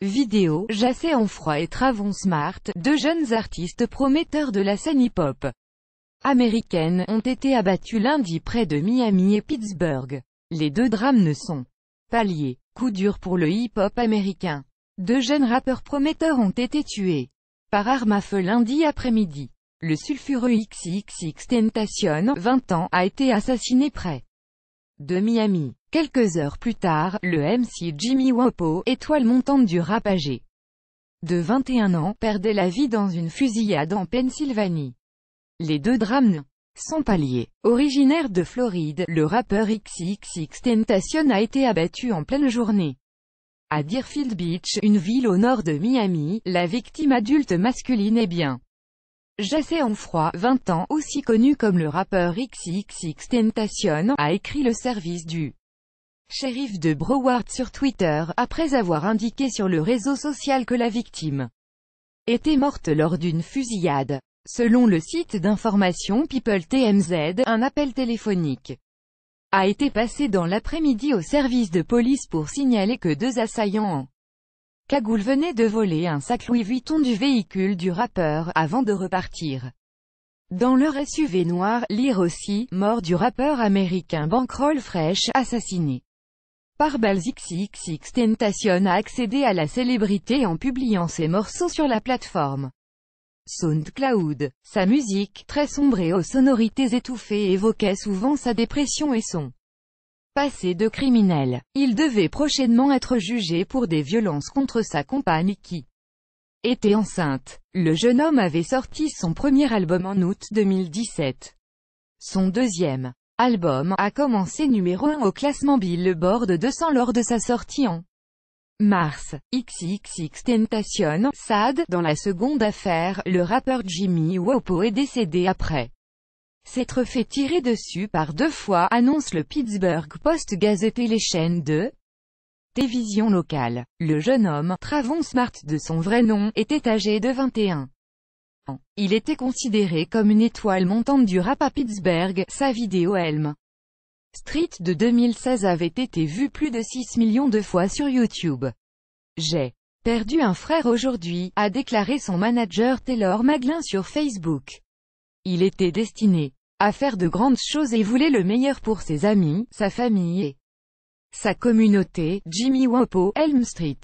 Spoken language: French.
Vidéo, Jassé en froid et Travon Smart, deux jeunes artistes prometteurs de la scène hip-hop américaine, ont été abattus lundi près de Miami et Pittsburgh. Les deux drames ne sont pas liés. Coup dur pour le hip-hop américain. Deux jeunes rappeurs prometteurs ont été tués par arme à feu lundi après-midi. Le sulfureux XXX Tentation, 20 ans, a été assassiné près de Miami. Quelques heures plus tard, le MC Jimmy Wopo, étoile montante du rap âgé de 21 ans, perdait la vie dans une fusillade en Pennsylvanie. Les deux drames sont pas liés. Originaire de Floride, le rappeur XXX Tentation a été abattu en pleine journée. À Deerfield Beach, une ville au nord de Miami, la victime adulte masculine est bien Jassé en froid, 20 ans, aussi connu comme le rappeur XXX Tentation, a écrit le service du shérif de Broward sur Twitter, après avoir indiqué sur le réseau social que la victime était morte lors d'une fusillade. Selon le site d'information People TMZ, un appel téléphonique a été passé dans l'après-midi au service de police pour signaler que deux assaillants en Cagoule venait de voler un sac Louis Vuitton du véhicule du rappeur, avant de repartir. Dans leur SUV noir, lire aussi, mort du rappeur américain Bankroll Fresh, assassiné. Par XXX Tentation a accédé à la célébrité en publiant ses morceaux sur la plateforme SoundCloud. Sa musique, très sombre et aux sonorités étouffées évoquait souvent sa dépression et son passé de criminel. Il devait prochainement être jugé pour des violences contre sa compagne qui était enceinte. Le jeune homme avait sorti son premier album en août 2017. Son deuxième album a commencé numéro 1 au classement Billboard 200 lors de sa sortie en mars. XXX Tentation, Sad, dans la seconde affaire, le rappeur Jimmy Wopo est décédé après S'être fait tirer dessus par deux fois, annonce le Pittsburgh Post-Gazette et les chaînes de télévision locale. Le jeune homme, Travon Smart de son vrai nom, était âgé de 21 ans. Il était considéré comme une étoile montante du rap à Pittsburgh, sa vidéo Elm Street de 2016 avait été vue plus de 6 millions de fois sur YouTube. J'ai perdu un frère aujourd'hui, a déclaré son manager Taylor Maglin sur Facebook. Il était destiné à faire de grandes choses et voulait le meilleur pour ses amis, sa famille et sa communauté, Jimmy Wopo, Elm Street.